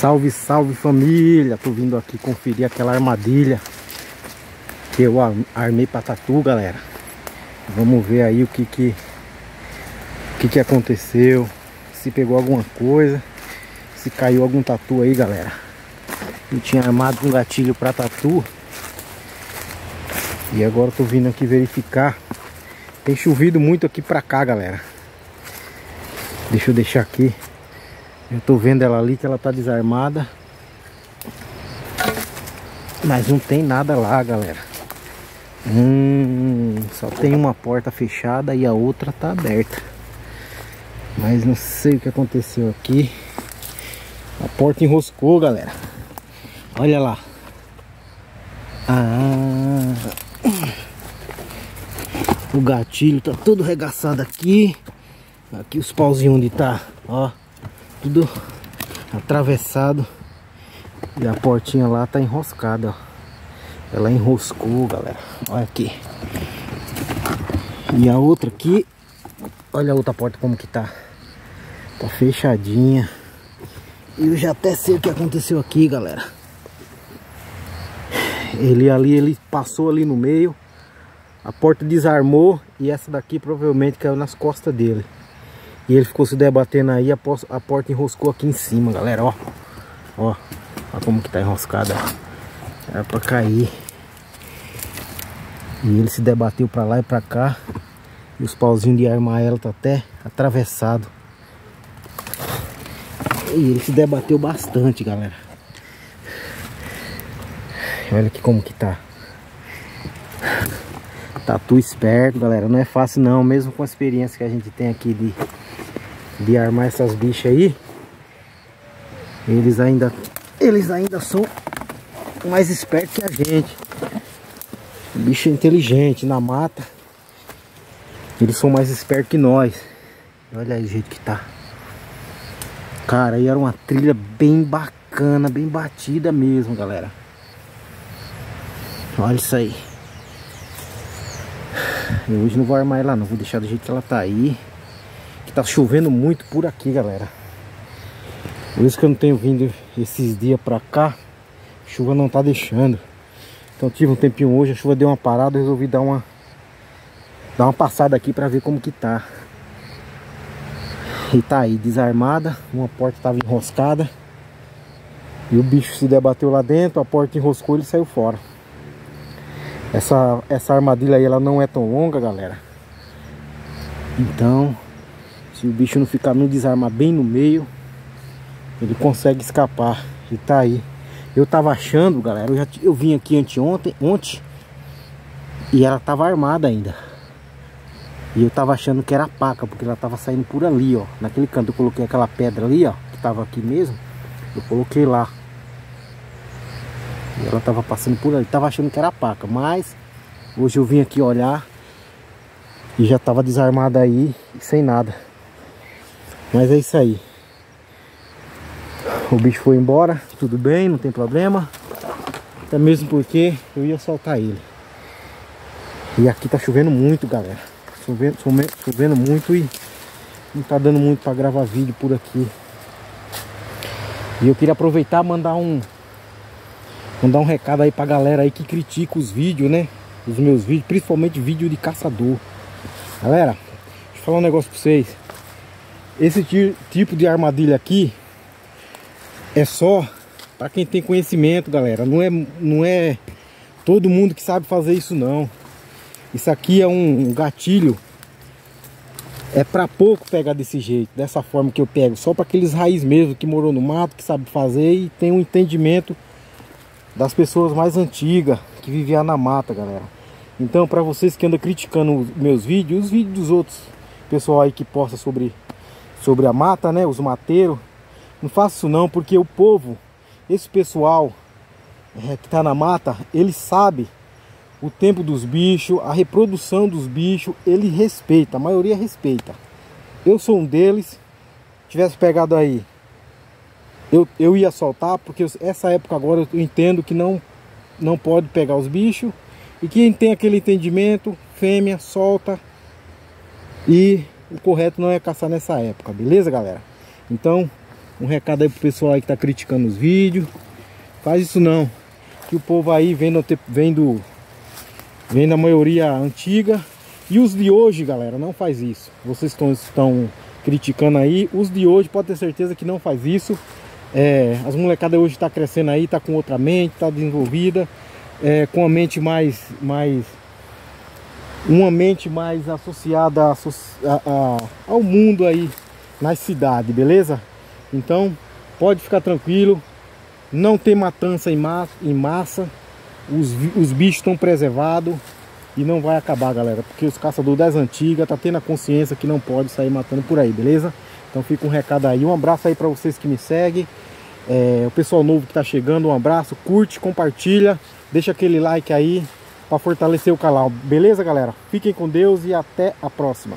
Salve, salve família! Tô vindo aqui conferir aquela armadilha que eu armei pra tatu, galera. Vamos ver aí o que que, o que, que aconteceu, se pegou alguma coisa, se caiu algum tatu aí, galera. Eu tinha armado um gatilho pra tatu e agora tô vindo aqui verificar. Tem chovido muito aqui pra cá, galera. Deixa eu deixar aqui eu tô vendo ela ali que ela tá desarmada. Mas não tem nada lá, galera. Hum, só tem uma porta fechada e a outra tá aberta. Mas não sei o que aconteceu aqui. A porta enroscou, galera. Olha lá. Ah, o gatilho tá todo regaçado aqui. Aqui os pauzinhos onde tá, ó tudo atravessado e a portinha lá tá enroscada, ó. Ela enroscou, galera. Olha aqui. E a outra aqui, olha a outra porta como que tá. Tá fechadinha. E eu já até sei o que aconteceu aqui, galera. Ele ali, ele passou ali no meio. A porta desarmou e essa daqui provavelmente caiu nas costas dele. E ele ficou se debatendo aí, a, porta enroscou aqui em cima, galera, ó. Ó, como que tá enroscada. Era pra cair. E ele se debateu pra lá e pra cá. E os pauzinhos de armar ela tá até atravessado. E ele se debateu bastante, galera. Olha aqui como que tá. Tatu esperto, galera. Não é fácil não, mesmo com a experiência que a gente tem aqui de de armar essas bichas aí, eles ainda, eles ainda são mais espertos que a gente. Bicho inteligente na mata. Eles são mais espertos que nós. Olha aí o jeito que tá. Cara, aí era uma trilha bem bacana, bem batida mesmo, galera. Olha isso aí. Eu hoje não vou armar ela não, vou deixar do jeito que ela tá aí que tá chovendo muito por aqui, galera. Por isso que eu não tenho vindo esses dias pra cá. Chuva não tá deixando. Então tive um tempinho hoje, a chuva deu uma parada, resolvi dar uma dar uma passada aqui pra ver como que tá. E tá aí, desarmada, uma porta tava enroscada. E o bicho se debateu lá dentro, a porta enroscou e ele saiu fora. Essa, essa armadilha aí, ela não é tão longa, galera. Então, se o bicho não ficar no desarmar bem no meio, ele consegue escapar. E tá aí. Eu tava achando, galera, eu, já, eu vim aqui anteontem, ontem, e ela tava armada ainda. E eu tava achando que era paca, porque ela tava saindo por ali, ó. Naquele canto eu coloquei aquela pedra ali, ó, que tava aqui mesmo. Eu coloquei lá. E ela tava passando por ali. Tava achando que era paca, mas hoje eu vim aqui olhar e já tava desarmada aí, sem nada. Mas é isso aí. O bicho foi embora, tudo bem, não tem problema. Até mesmo porque eu ia soltar ele. E aqui tá chovendo muito, galera. Chovendo, chovendo muito e não tá dando muito para gravar vídeo por aqui. E eu queria aproveitar mandar um mandar um recado aí pra galera aí que critica os vídeos, né? Os meus vídeos, principalmente vídeo de caçador. Galera, deixa eu falar um negócio pra vocês. Esse tipo de armadilha aqui é só para quem tem conhecimento, galera. Não é, não é todo mundo que sabe fazer isso não. Isso aqui é um gatilho. É para pouco pegar desse jeito, dessa forma que eu pego. Só para aqueles raiz mesmo que morou no mato, que sabe fazer e tem um entendimento das pessoas mais antigas que viviam na mata, galera. Então, para vocês que andam criticando meus vídeos, os vídeos dos outros pessoal aí que posta sobre sobre a mata, né? Os mateiros. Não faço isso não, porque o povo, esse pessoal é, que tá na mata, ele sabe o tempo dos bichos, a reprodução dos bichos, ele respeita, a maioria respeita. Eu sou um deles, tivesse pegado aí, eu, eu ia soltar, porque essa época agora eu entendo que não, não pode pegar os bichos, e quem tem aquele entendimento, fêmea, solta, e o correto não é caçar nessa época, beleza galera? Então, Um recado aí pro pessoal aí que tá criticando os vídeos. Faz isso não. Que o povo aí vem, no, vem do. Vem da maioria antiga. E os de hoje, galera, não faz isso. Vocês estão, estão criticando aí. Os de hoje, pode ter certeza que não faz isso. É, as molecadas hoje está crescendo aí, tá com outra mente, tá desenvolvida, é, com a mente mais, mais uma mente mais associada a, a, ao mundo aí nas cidades, beleza? Então pode ficar tranquilo, não tem matança em massa, em massa os, os bichos estão preservados e não vai acabar, galera, porque os caçadores das antigas tá tendo a consciência que não pode sair matando por aí, beleza? Então fica um recado aí, um abraço aí para vocês que me seguem, é, o pessoal novo que tá chegando, um abraço, curte, compartilha, deixa aquele like aí para fortalecer o canal, beleza, galera? Fiquem com Deus e até a próxima.